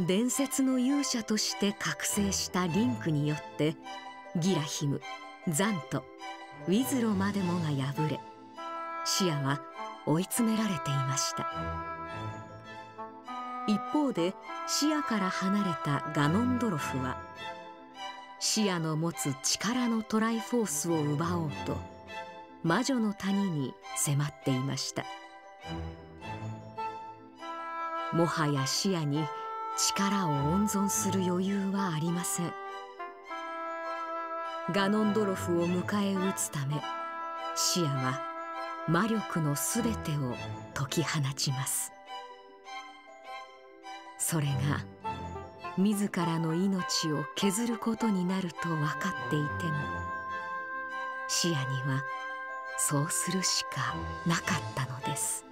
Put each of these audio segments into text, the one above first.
伝説の勇者として覚醒したリンクによってギラヒムザントウィズロまでもが敗れシアは追い詰められていました。一方でシアから離れたガノンドロフはシアの持つ力のトライフォースを奪おうと魔女の谷に迫っていました。もはやシアに力を温存する余裕はありません。ガノンドロフを迎え撃つためシアは魔力のすべてを解き放ちます。それが自らの命を削ることになると分かっていてもシアにはそうするしかなかったのです。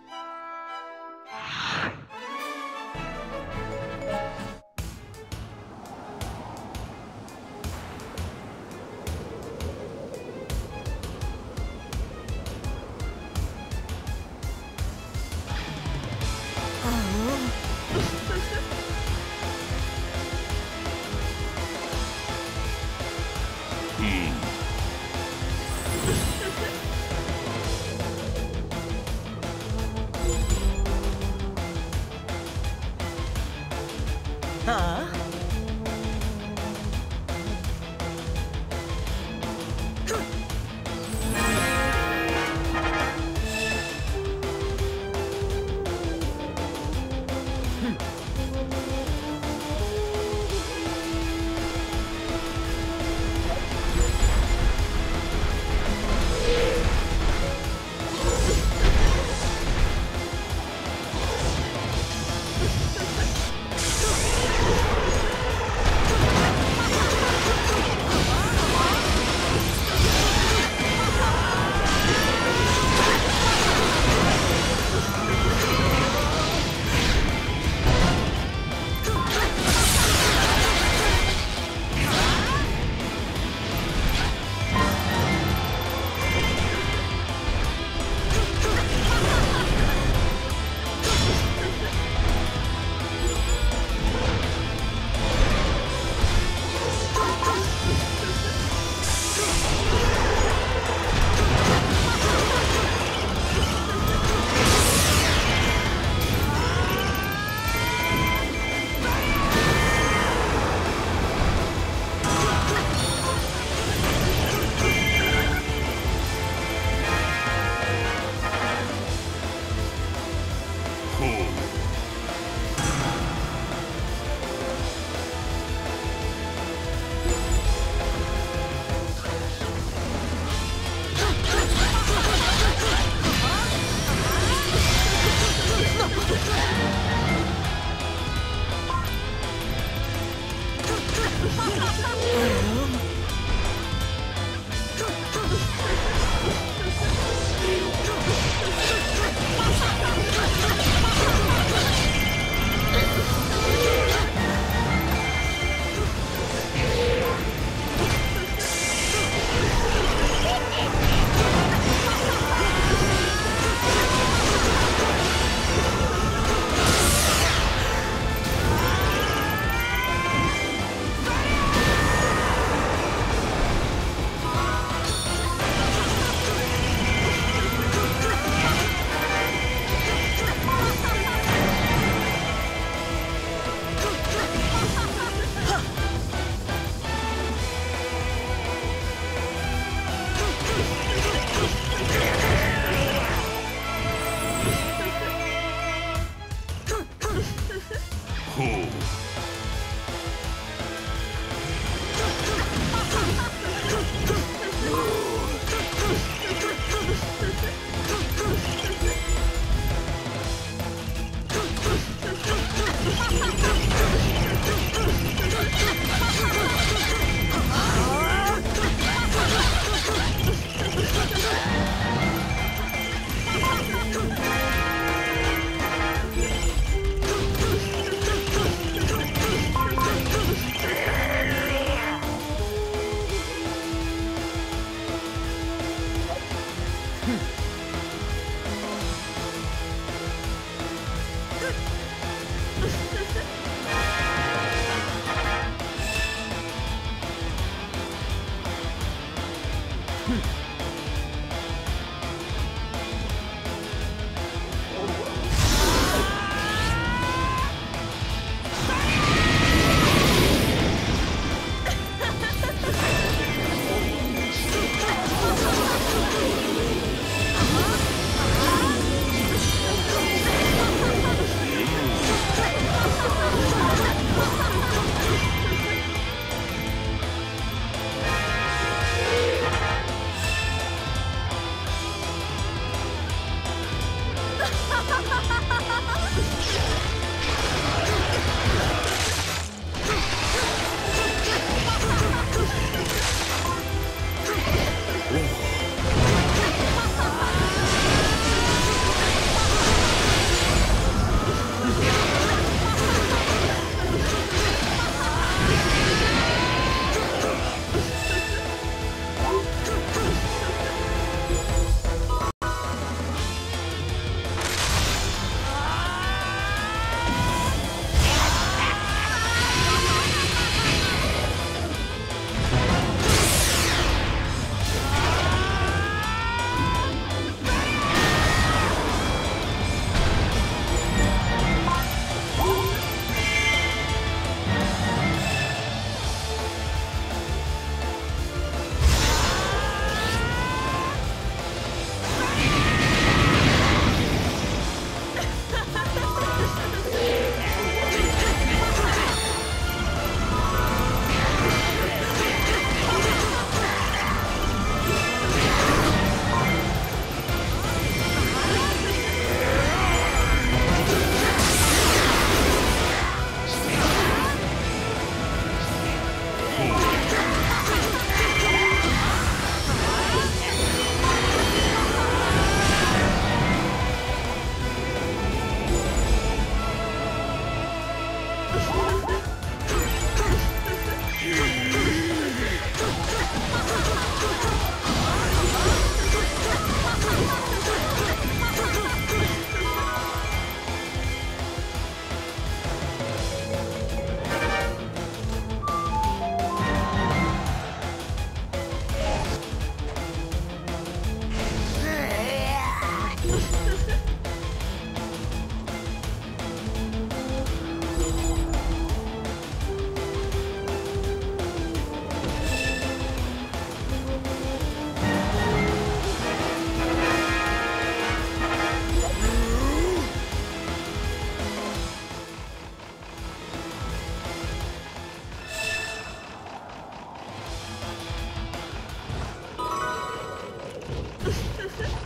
Ha ha ha!